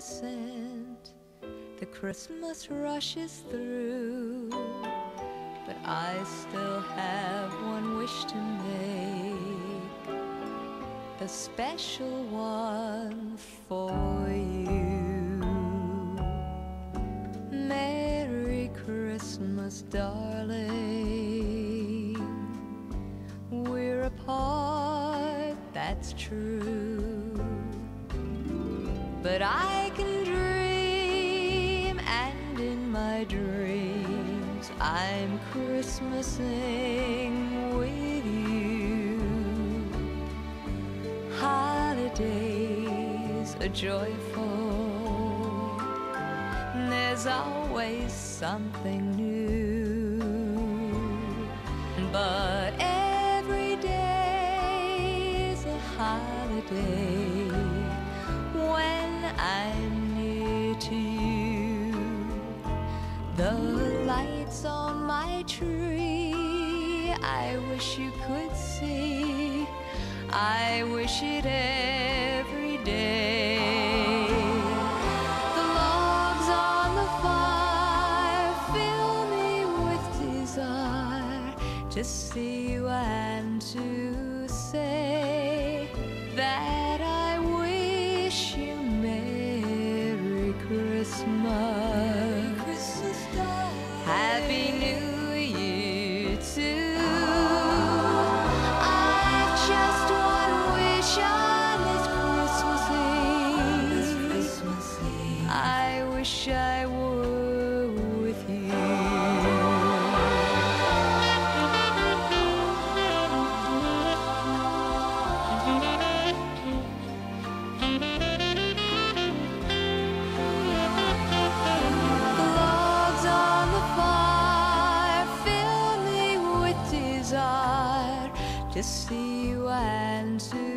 The Christmas rushes through, but I still have one wish to make, a special one for you. Merry Christmas, darling. We're apart, that's true. But I can dream, and in my dreams, I'm Christmasing with you. Holidays are joyful, there's always something new. But every day is a holiday The lights on my tree, I wish you could see. I wish it every day. The logs on the fire fill me with desire to see you. to see you and to